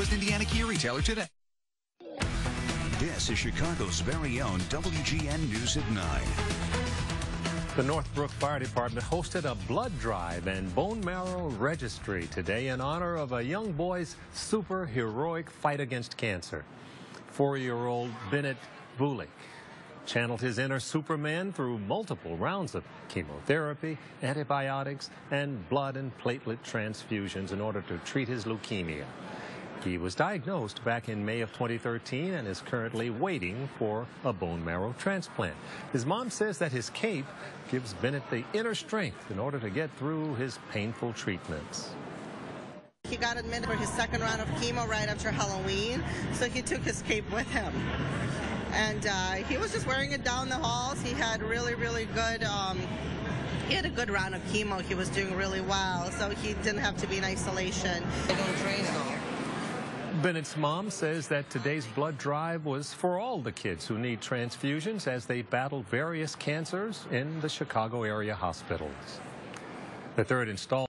Northwest Indiana Kia retailer today. This is Chicago's very own WGN News at 9. The Northbrook Fire Department hosted a blood drive and bone marrow registry today in honor of a young boy's super heroic fight against cancer. Four-year-old Bennett Bulik channeled his inner Superman through multiple rounds of chemotherapy, antibiotics, and blood and platelet transfusions in order to treat his leukemia. He was diagnosed back in May of 2013 and is currently waiting for a bone marrow transplant. His mom says that his cape gives Bennett the inner strength in order to get through his painful treatments. He got admitted for his second round of chemo right after Halloween, so he took his cape with him. And uh, he was just wearing it down the halls. He had really, really good um, he had a good round of chemo. He was doing really well, so he didn't have to be in isolation. They don't train at all. Bennett's mom says that today's blood drive was for all the kids who need transfusions as they battle various cancers in the Chicago area hospitals. The third installment